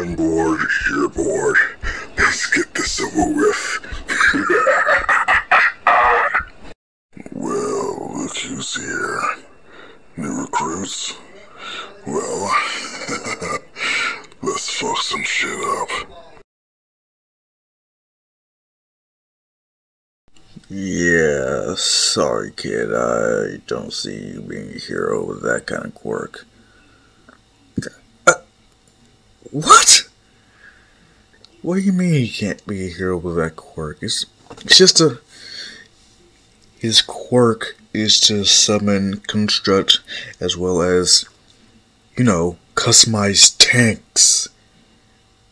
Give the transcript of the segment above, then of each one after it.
You're bored. Let's get this over with. well, look who's here. New recruits? Well, let's fuck some shit up. Yeah, sorry, kid. I don't see you being a hero with that kind of quirk. Uh, what? What do you mean you can't be a hero with that quirk? It's, it's just a. His quirk is to summon, construct, as well as, you know, customize tanks.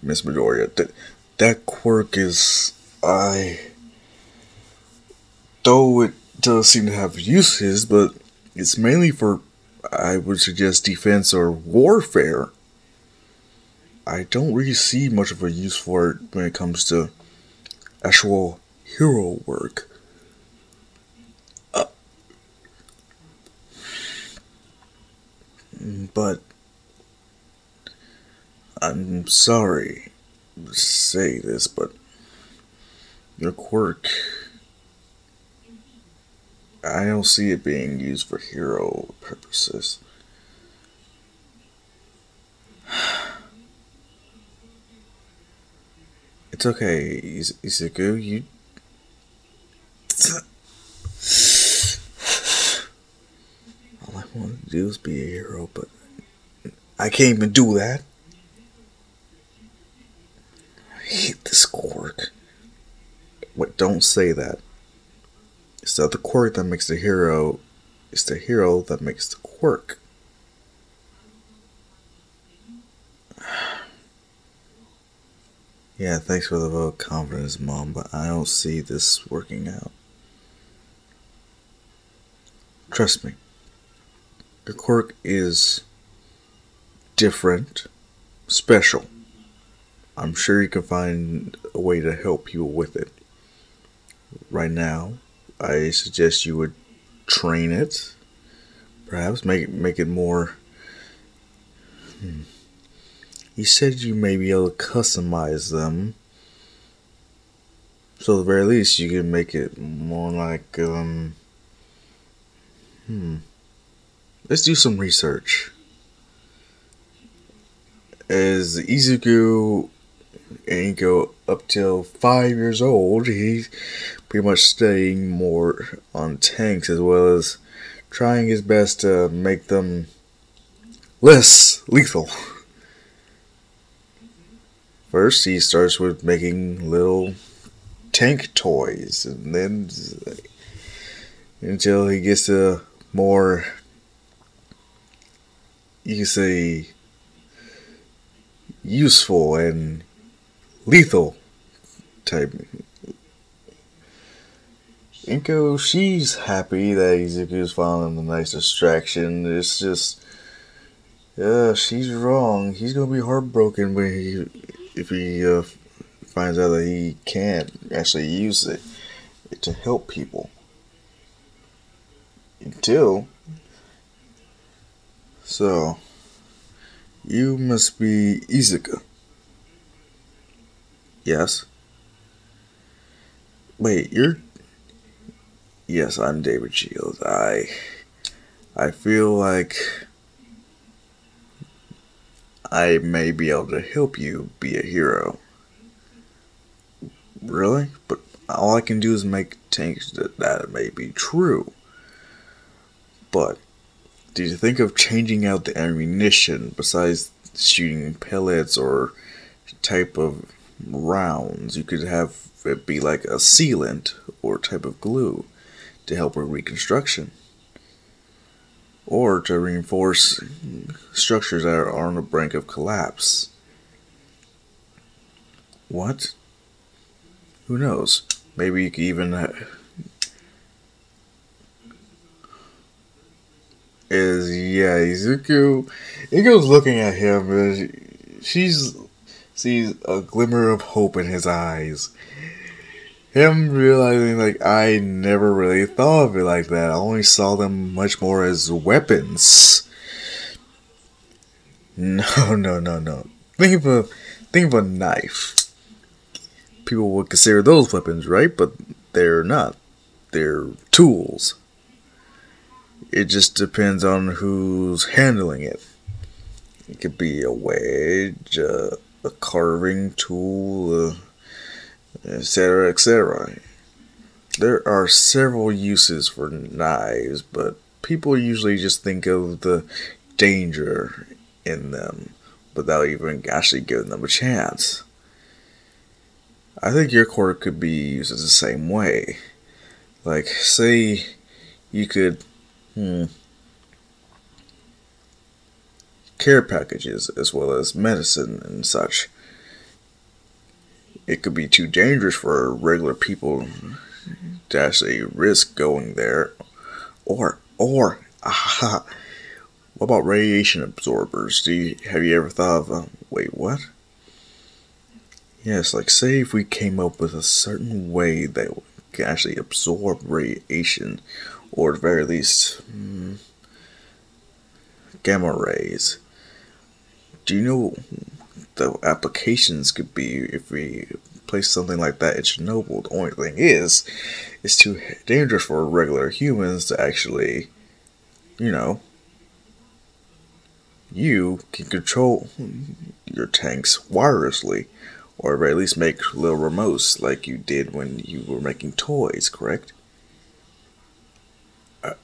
Miss Midoriya, that, that quirk is. I though it does seem to have uses, but it's mainly for, I would suggest, defense or warfare. I don't really see much of a use for it when it comes to actual hero work. Uh, but I'm sorry to say this, but your quirk I don't see it being used for hero purposes. It's okay, Izuku. You. All I want to do is be a hero, but I can't even do that. I hate this quirk. Wait, don't say that. It's not the quirk that makes the hero, it's the hero that makes the quirk. Yeah, thanks for the vote of confidence, Mom, but I don't see this working out. Trust me. Your quirk is different, special. I'm sure you can find a way to help you with it. Right now, I suggest you would train it. Perhaps make it make it more. Hmm. You said you may be able to customize them. So at the very least, you can make it more like um. Hmm. Let's do some research. As Izuku and go up till five years old, he's pretty much studying more on tanks as well as trying his best to make them less lethal. First, he starts with making little tank toys, and then until he gets to more, you can say, useful and lethal type. Inko, she's happy that Izuku's found a nice distraction. It's just, yeah, she's wrong. He's gonna be heartbroken when he, if he uh, finds out that he can't actually use it to help people. Until, so, you must be Izuku. Yes. Wait, you're. Yes, I'm David Shields. I. I feel like. I may be able to help you be a hero. Really? But all I can do is make tanks that that may be true. But did you think of changing out the ammunition besides shooting pellets or type of rounds. You could have it be like a sealant or type of glue to help with reconstruction. Or to reinforce structures that are on the brink of collapse. What? Who knows? Maybe you could even. Uh, is yeah, Izuku. Izuku's looking at him, and she's sees a glimmer of hope in his eyes. Him realizing, like, I never really thought of it like that. I only saw them much more as weapons. No, no, no, no. think of a think of a knife. People would consider those weapons, right? But they're not. They're tools. It just depends on who's handling it. It could be a wedge, uh, a carving tool, uh, etc. Etc. There are several uses for knives, but people usually just think of the danger in them without even actually giving them a chance. I think your quirk could be used in the same way. Like, say you could, hmm, care packages as well as medicine and such. It could be too dangerous for regular people to actually risk going there. Or, or, aha, what about radiation absorbers? Do you, have you ever thought of, uh, wait, what? Yes, like say if we came up with a certain way that can actually absorb radiation, or at very least, hmm, gamma rays. Do you know the applications could be if we place something like that in Chernobyl? The only thing is, it's too dangerous for regular humans to actually, you know, you can control your tanks wirelessly or at least make little remotes like you did when you were making toys, correct? Uh,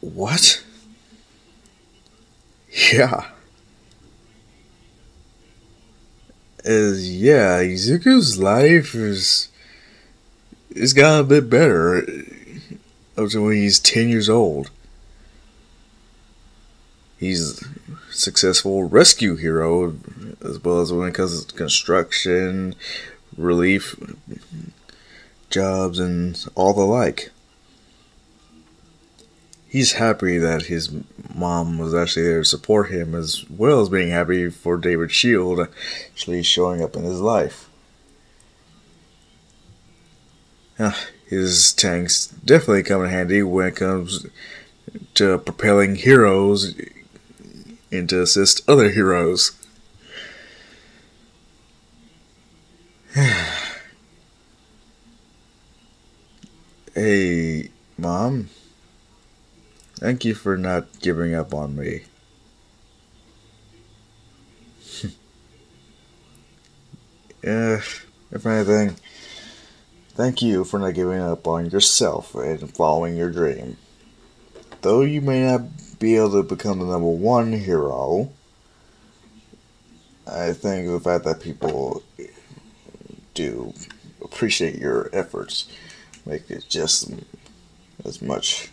what? Yeah. As yeah, Izuku's life is is got a bit better uh, up to when he's ten years old. He's successful rescue hero as well as when it comes to construction, relief jobs, and all the like. He's happy that his mom was actually there to support him, as well as being happy for David Shield actually showing up in his life. his tanks definitely come in handy when it comes to propelling heroes and to assist other heroes. hey, Mom. Thank you for not giving up on me. yeah, if anything, thank you for not giving up on yourself and following your dream. Though you may not be able to become the number one hero, I think the fact that people do appreciate your efforts make it just as much,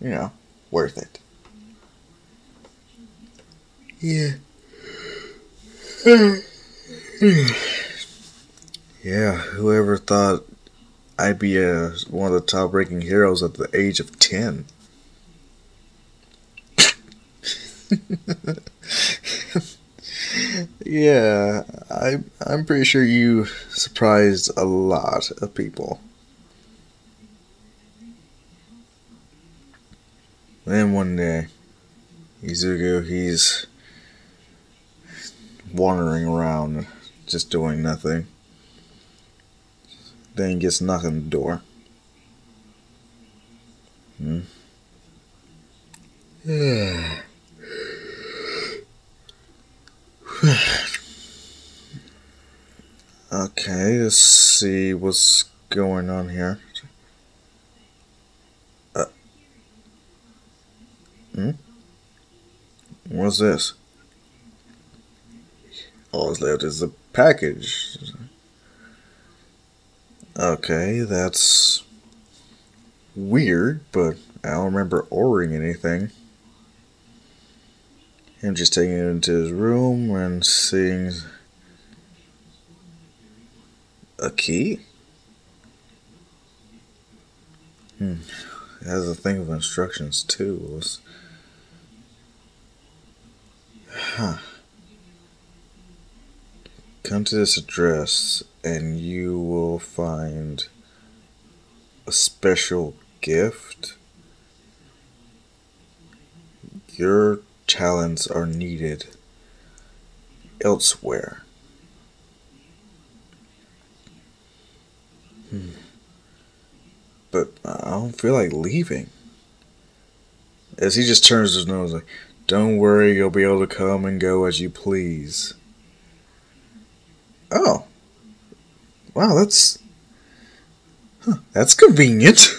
you know, worth it. Yeah. yeah, whoever thought I'd be a, one of the top ranking heroes at the age of 10? yeah, I I'm pretty sure you surprised a lot of people. Then one day, Izuku, he's wandering around, just doing nothing. Then he gets knocked on the door. Hmm. Yeah. okay, let's see what's going on here. Uh, hmm? What's this? All that's left is a package. Okay, that's weird, but I don't remember ordering anything. Him just taking it into his room and seeing a key. Hmm. It has a thing of instructions too. Huh. Come to this address and you will find a special gift. Your talents are needed elsewhere. Hmm. But I don't feel like leaving. As he just turns his nose like, don't worry, you'll be able to come and go as you please. Oh. Wow, that's. Huh, that's convenient.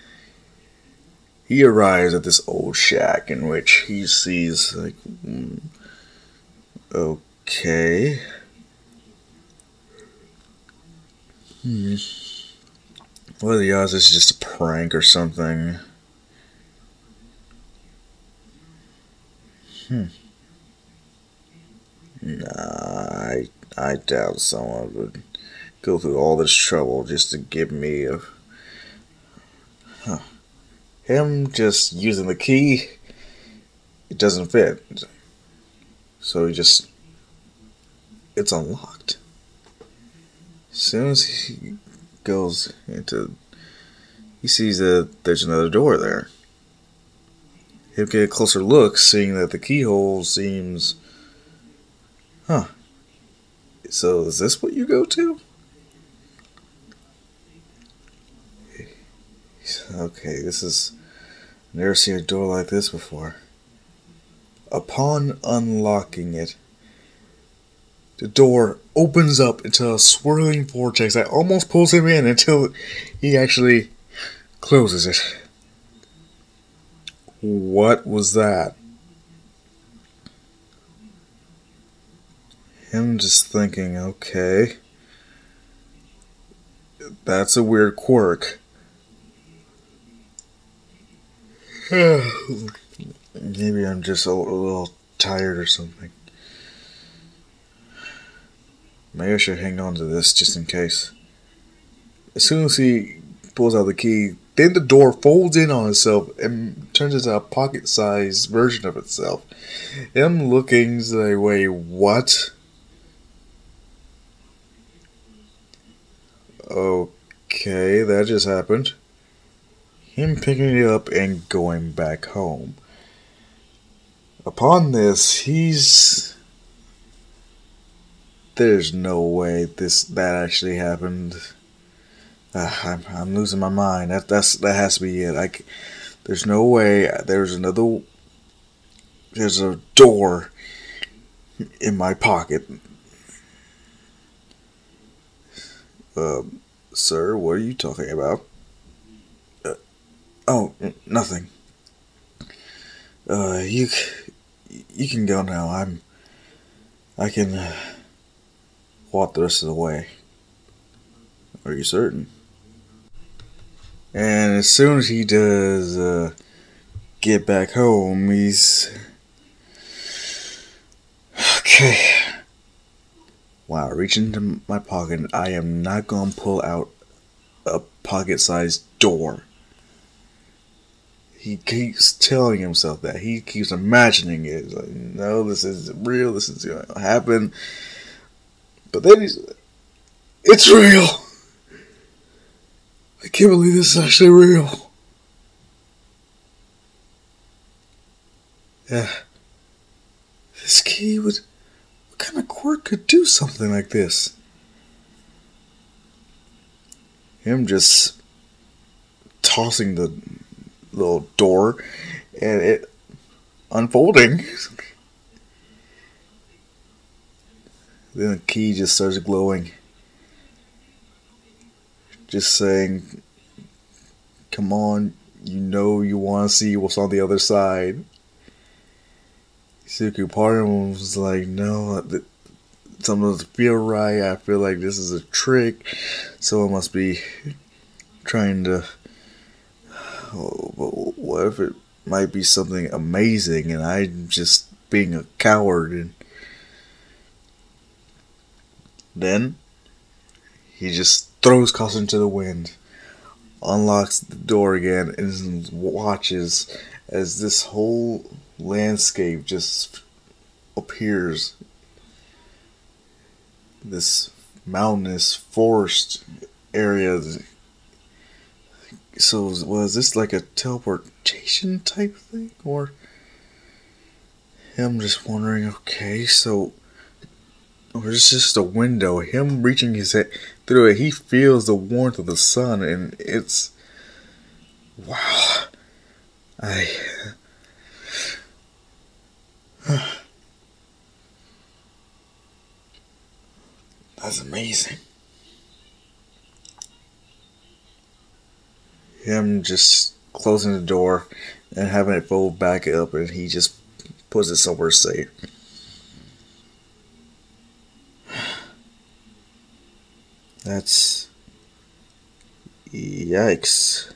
he arrives at this old shack in which he sees, like, hmm, okay. Hmm. What are the odds this is just a prank or something? Hmm. Nah, I, I doubt someone would go through all this trouble just to give me a. Huh. Him just using the key, it doesn't fit. So he just. It's unlocked. As soon as he goes into. He sees that there's another door there he'll get a closer look, seeing that the keyhole seems. Huh. So is this what you go to? Okay, this is. Never seen a door like this before. Upon unlocking it, the door opens up into a swirling vortex that almost pulls him in until he actually closes it. What was that? Him just thinking, okay. That's a weird quirk. Maybe I'm just a little tired or something. Maybe I should hang on to this just in case. As soon as he pulls out the key, then the door folds in on itself and turns into a pocket sized version of itself. Him looking like, way, what? Okay, that just happened. Him picking it up and going back home. Upon this, he's. There's no way this that actually happened. Uh, I'm, I'm losing my mind. That that's that has to be it. Like, there's no way. There's another. There's a door in my pocket. Uh, sir, what are you talking about? Uh, oh, nothing. Uh, you you can go now. I'm. I can walk the rest of the way. Are you certain? And as soon as he does uh, get back home, he's. Okay. Wow, reach into my pocket. I am not to pull out a pocket sized door. He keeps telling himself that. He keeps imagining it. He's like, no, this is real. This is to happen. But then he's. It's real! I can't believe this is actually real. Yeah. This key would. What kind of quirk could do something like this? Him just tossing the little door and it unfolding. then the key just starts glowing just saying, come on, you know you want to see what's on the other side. Suku part was like, no, something doesn't feel right. I feel like this is a trick. Someone must be trying to. Oh, but what if it might be something amazing and I'm just being a coward? And then he just throws caution to the wind, unlocks the door again, and watches as this whole landscape just appears. This mountainous forest area. So, was this like a teleportation type thing? Or. I'm just wondering, okay, so or it's just a window. Him reaching his head through it, he feels the warmth of the sun, and it's wow. I. That's amazing. Him just closing the door and having it fold back up, and he just puts it somewhere safe. That's. Yikes.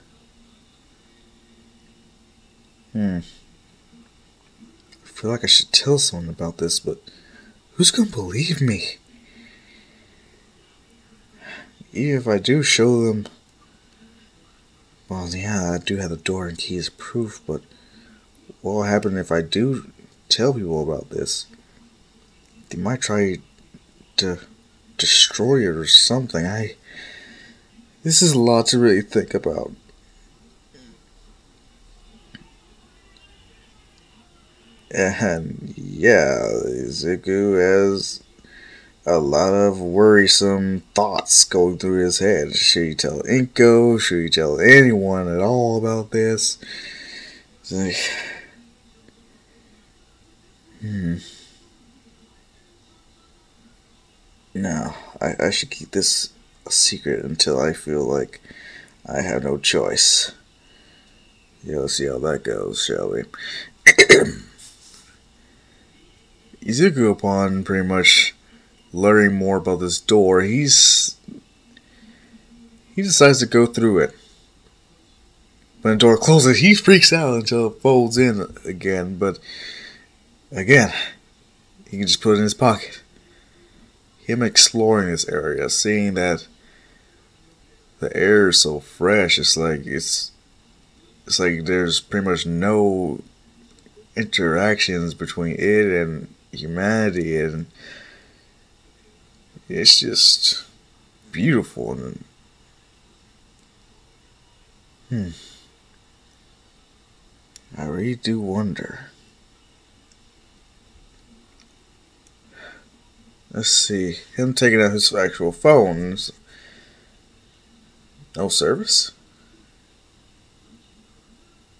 Hmm. I feel like I should tell someone about this, but who's gonna believe me? Even if I do show them. Well, yeah, I do have the door and key as proof, but what will happen if I do tell people about this? They might try to destroy it or something. I. This is a lot to really think about. And yeah, Izuku has a lot of worrisome thoughts going through his head. Should he tell Inko? Should he tell anyone at all about this? Like, hmm. No, I, I should keep this a secret until I feel like I have no choice. Let's see how that goes, shall we? Izuku, upon pretty much learning more about this door, he's he decides to go through it. When the door closes, he freaks out until it folds in again. But again, he can just put it in his pocket him exploring this area, seeing that the air is so fresh, it's like it's it's like there's pretty much no interactions between it and humanity and it's just beautiful and hmm. I really do wonder Let's see. Him taking out his actual phones. No service?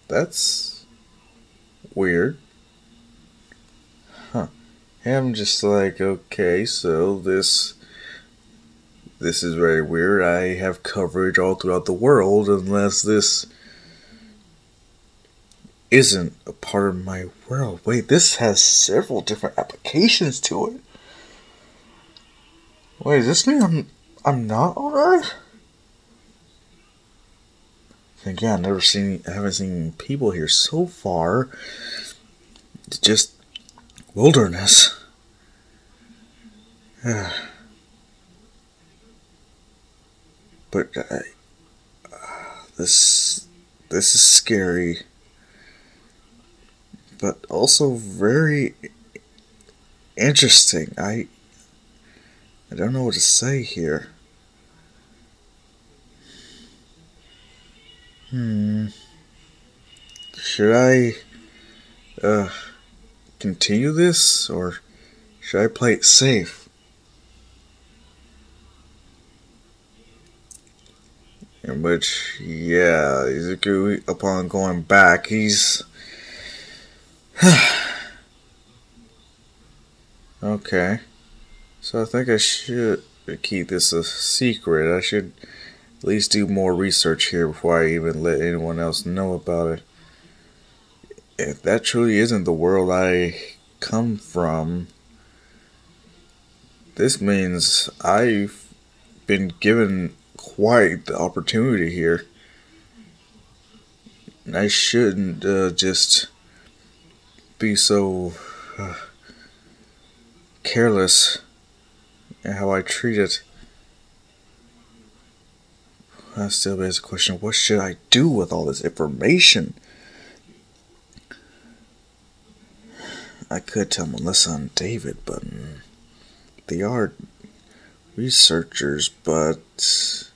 That's weird. Huh. Him just like, okay, so this this is very weird. I have coverage all throughout the world unless this isn't a part of my world. Wait, this has several different applications to it. Wait, does this mean I'm I'm not Earth? think yeah, I've never seen I haven't seen people here so far. It's just wilderness. but uh, this this is scary, but also very interesting. I I don't know what to say here. Hmm. Should I uh, continue this or should I play it safe? In which, yeah, Izuku, upon going back, he's. okay. So I think I should keep this a secret. I should at least do more research here before I even let anyone else know about it. If that truly isn't the world I come from, this means I've been given quite the opportunity here. And I shouldn't uh, just be so uh, careless and how I treat it. That still begs the question what should I do with all this information? I could tell Melissa and David, but they are researchers, but.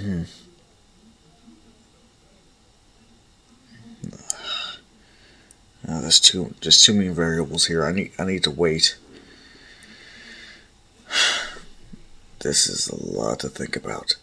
Hmm. there's too there's too many variables here. I need I need to wait. This is a lot to think about.